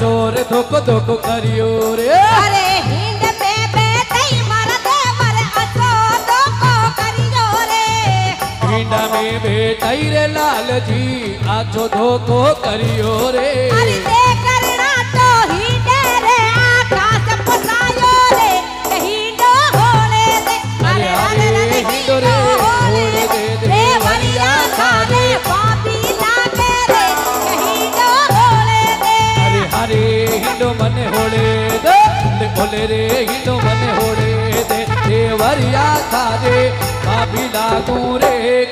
चोर धोक धोक करियो रे। में बेटई रे लाल जी आछो धोक करियो रे। अरे দাগো রে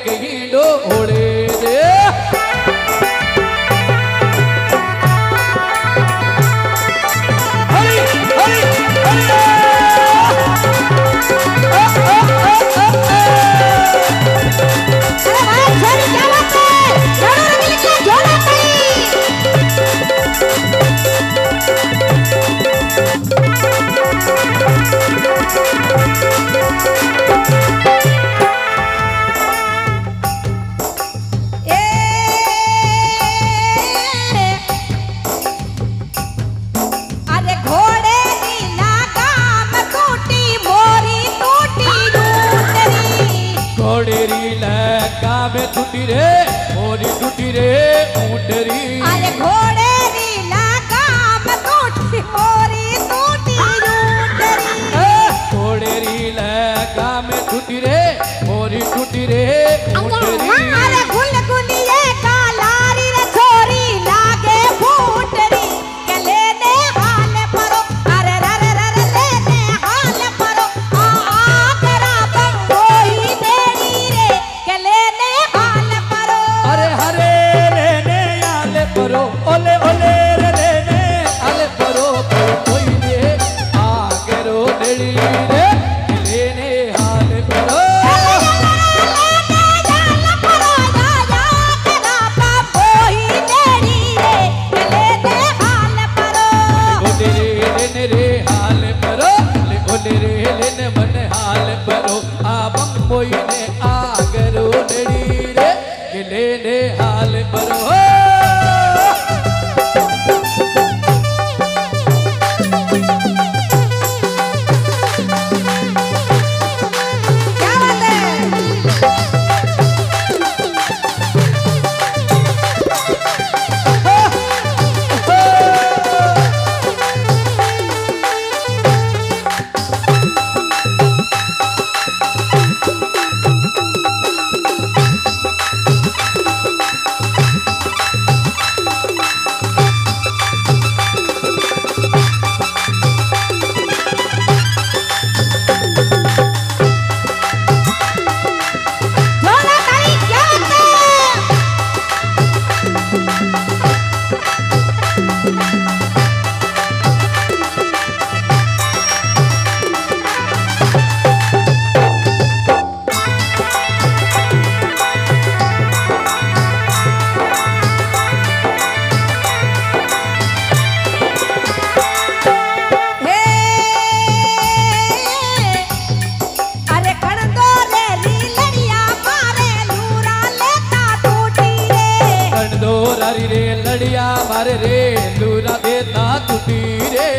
डोरा देता तुटी रे।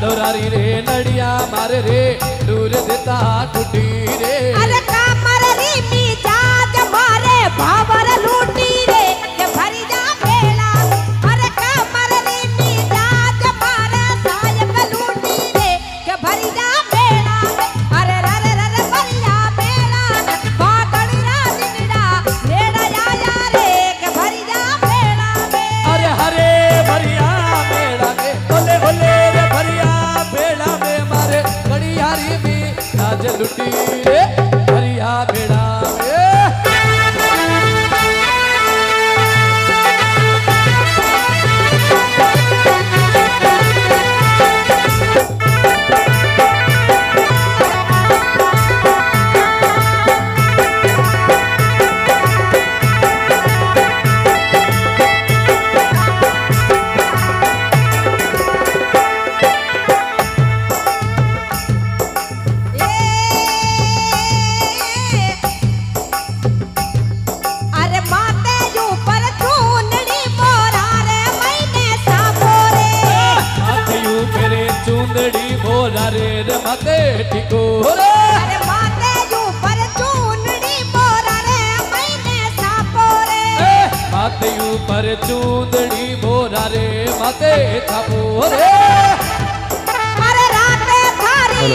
दोरारी तो रे। लड़िया मारे रे दूर देता टूटी रे। पर चूदड़ी बोरा रे माते थपोरे अरे रात में भारी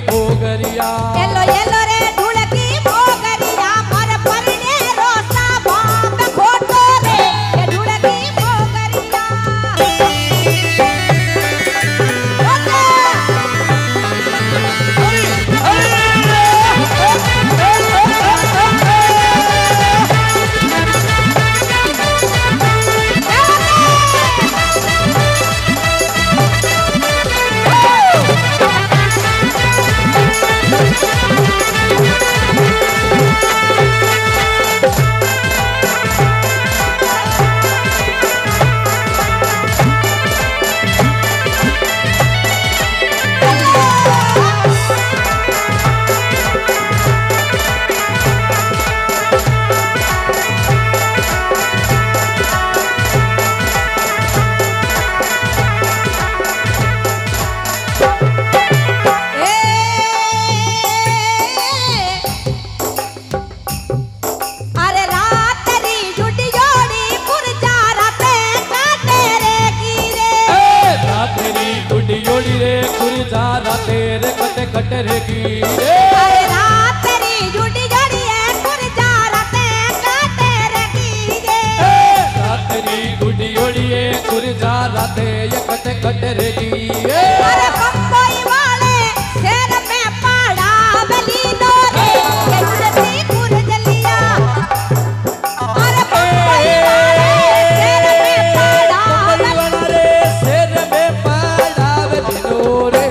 સાથે એક તે કટરજી અરે કંકોઈ વાળે શેર મે પાડા બલી દો રે કેટલી ગુરજલિયા અરે કંકોઈ વાળે શેર મે પાડા બલી રે શેર મે પાડા બલી દો રે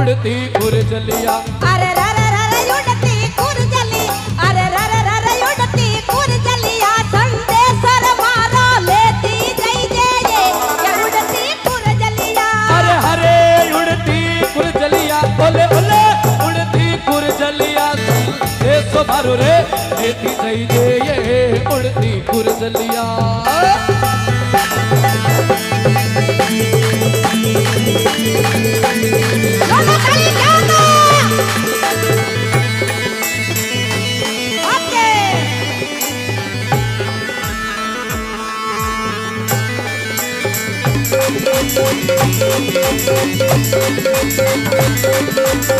ઉડતી ગુરજલિયા तो सुधारो रे। खेती सही दे ये उड़ती पुरजलिया Thank